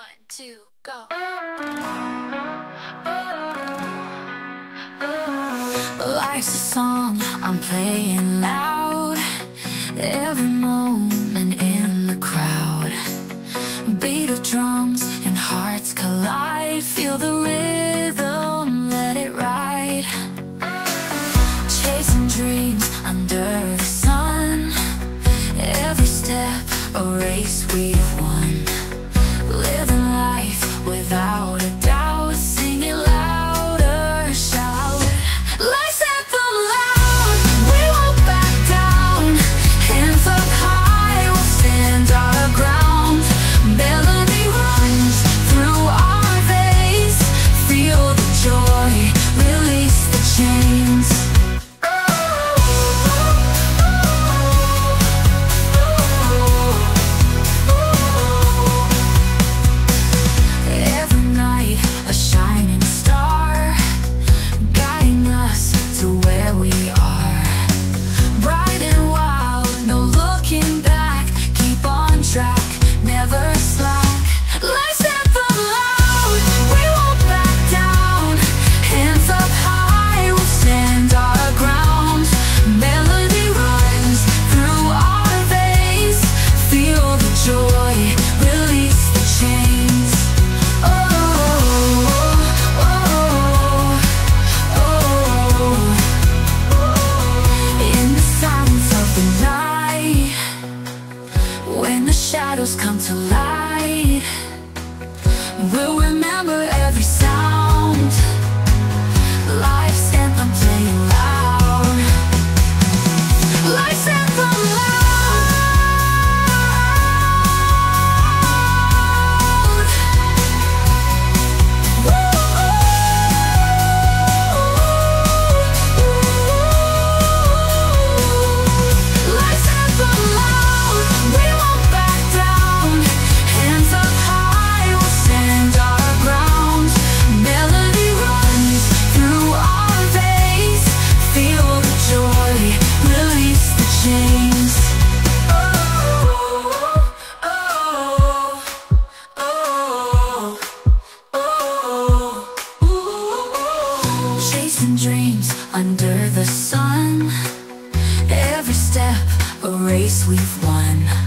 One, two, go. Life's a song I'm playing loud. Every moment in the crowd. Beat of drums and hearts collide. Feel the rhythm, let it ride. Chasing dreams under the sun. Every step, a race we've won. come to light We'll remember every sound dreams under the sun. Every step, a race we've won.